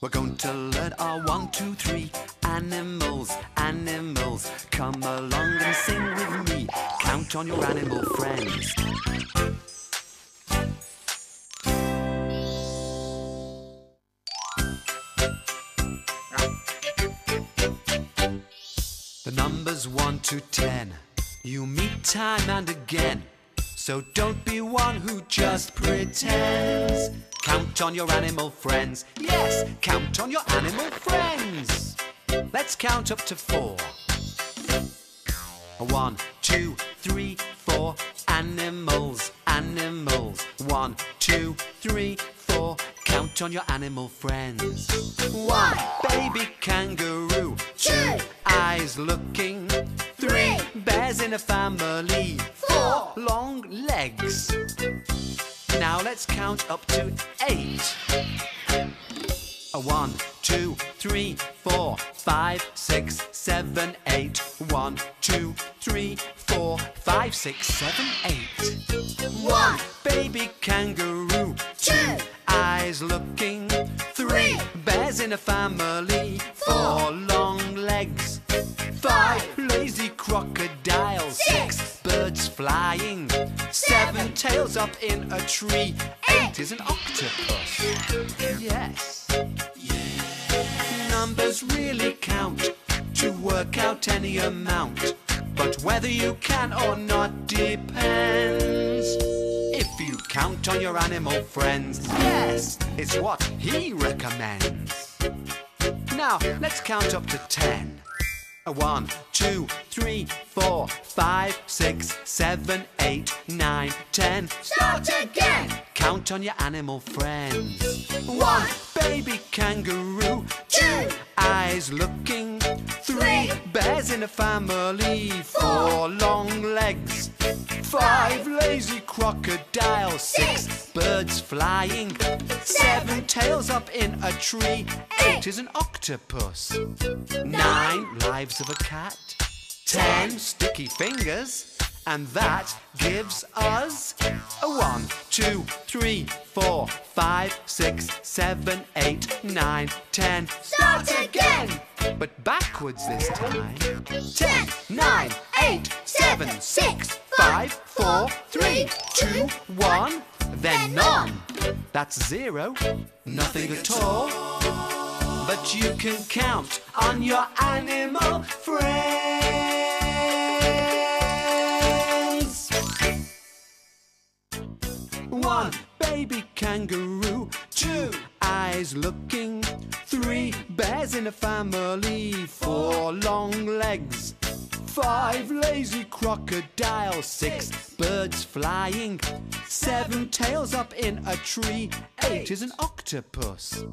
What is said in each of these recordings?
We're going to learn our one, two, three animals, animals. Come along and sing with me. Count on your animal friends. The numbers one to ten. You meet time and again. So don't be one who just pretends. Count on your animal friends. Yes, count on your animal friends. Let's count up to four. One, two, three, four. Animals, animals. One, two, three, four. Count on your animal friends. One, Baby kangaroo. Two. Eyes looking. Bears in a family. Four. Long legs. Now let's count up to eight. A one, two, three, four, five, six, seven, eight. One, two, three, four, five, six, seven, eight. One. Baby kangaroo. Two. Eyes looking. Three. Bears in a family. Four long legs. Five. Lazy crocodiles. Six. Birds flying. Seven. Tails up in a tree. Eight is an octopus. Yes. Numbers really count to work out any amount. But whether you can or not depends. If you count on your animal friends, yes, it's what he recommends. Now, let's count up to ten. One, two, three, four, five, six, seven, eight, nine, ten. Start again. Count on your animal friends. One. Baby kangaroo. Two. Eyes looking. Three. Bears in a family. Four long legs. Five lazy crocodiles. Six. Six. Birds flying. Seven tails up in a tree. Eight is an octopus. Nine lives of a cat. Ten sticky fingers. And that gives us a one, two, three, four, five, six, seven, eight, nine, ten. Start again. But backwards this time. Ten, nine, eight, seven, six, five, four, three, two, one. Then none. That's zero. Nothing at all. But you can count on your animal friends. One baby kangaroo, two eyes looking, three bears in a family, four long legs, five lazy crocodiles, six birds flying, seven tails up in a tree, eight is an octopus,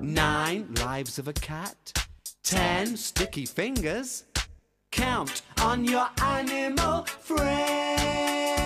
nine lives of a cat, ten sticky fingers. Count on your animal friends.